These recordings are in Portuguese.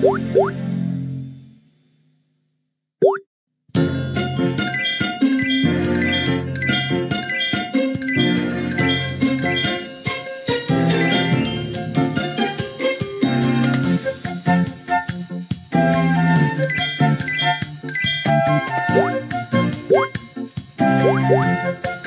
Música thank you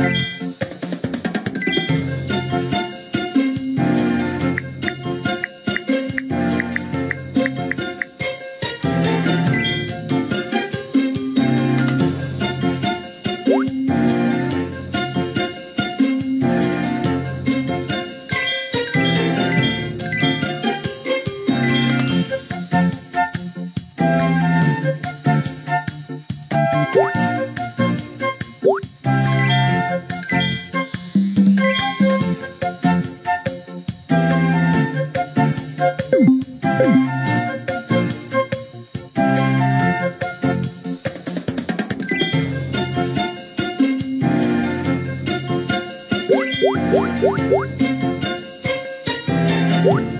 음.